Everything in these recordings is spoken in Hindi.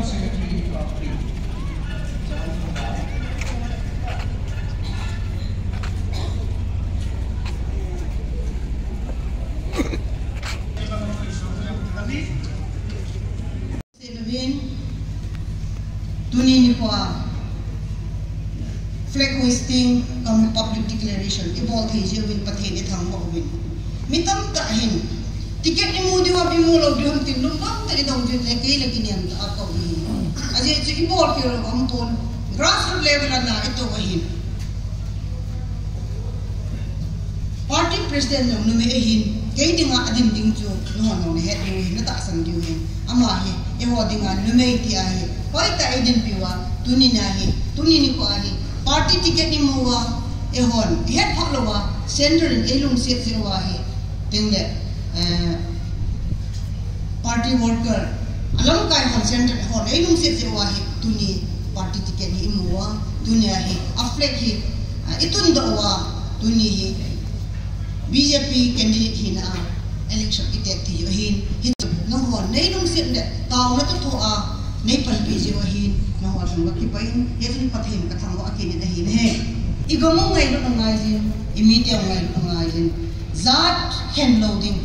National Cemetery property. Tunin ko flag hoisting kami public declaration. Ibol kayo win patinit hang mawin. Mitam kahin di wa bi mu lo di hum tin lum nam ta ni dong je le ke le kin yan ta ko hi aje je i bol ki ro am ton grassroots level na ito wa hin party president no nume e hin ke dinga adim ding chu no no ne he du hin ta san du hin ama hi e ho dinga nume ti a hi hoi ta idin piwa tuni na hi tuni ni ko ani party ticket ni muwa e hon he phak lo wa center in elung se se wa hi ting le party worker अलग का हम सेंटर हम एक उसे से वो आहे तूने पार्टी तक ही इमोवा तूने आहे अफ्रे की इतन दो वा तूने ही बीजेपी कैंडिडेट ही ना इलेक्शन इतेक थी वहीं हित न हो नहीं उसे ने ताऊ ने तो तो आ नहीं पल बीजे वहीं न हो तुम लोग की पहिं ये तुम पते हैं कथा वो अकेले नहीं ने इगमों में इगमों में आज इमीडिएट में इगमों में आज Jat हैंडलोडिंग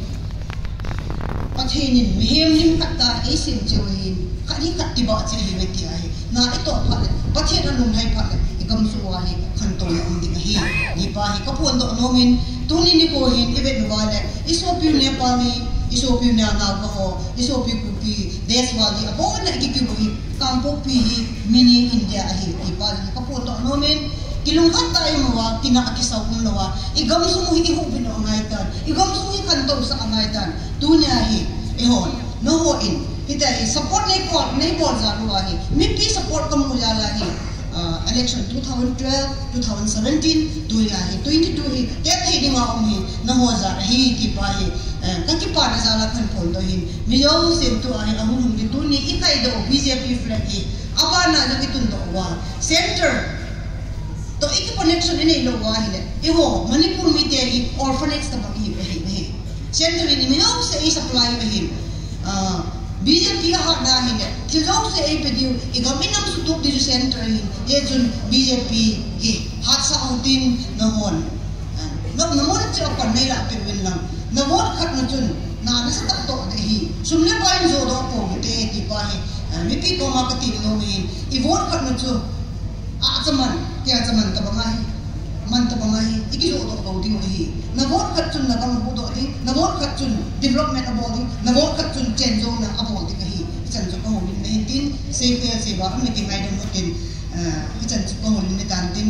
pathin mi hem lim kat ta e sim che wa hin ka ni kat ti ba che hi me ti a hi na i to pha le pathin anung hai pha le i gam su wa hi khan to na um ding hi ni pa hi ka pon do no min tuni ni ko hin ibe no wa iso pi ne pa ni iso pi na na ko ho iso pi ku pi des wa di abo na ki ki bu hi kam po pi hi mini india hi ti pa ni ka pon do no min kilung khat tayo mo wa kina akisaw kung lawa igam su mo hi hu bin ang aitan igam su hi kanto sa ang aitan tunya hi ehon no ho in hita hi support nei ko nei bol za lo hi mi pi support kam mo ya la hi uh, election 2012 2017 tu ya hi 22 hi te thi ding ang hi na ho za hi ki pa hi ka ki pa na za la khan phon do hi mi yo sim tu ai amu hum ki tu ni ikai do bjp flag hi aba na na ki tun do wa center तो एक कनेक्शन है नहीं लोगों आहिले ये वो मणिपुर में तेरी ऑर्फनेट्स का बगी बही बही चंद्र विनी में लोग से ये सप्लाई बही बीजन की हार ना ही ने, कि लोग से ये पेदियो ये गमी नम सुतुक दिजु सेंटर ही। ये जुन बीजेपी के हादसा उतीन नमोन। नम नमोन चल पर नहीं लाते बिल्लम नमोन खत्म जुन ना नस तक तो दे ही। सुमने पाइन जोड़ों को मिटे की पाइन मिपी कोमा कती नो में। इवोर खत्म जुन chaman ke a chaman ta ba hi man ta ba hi iki zo do do ding hi na von khat chun na kam bu do ding na von khat chun development abo ding na von khat chun chen zo na abo ding hi chan zo ko min ne tin se pe se ba mi ki ngai dong tin hi chan zo ko min ne tan tin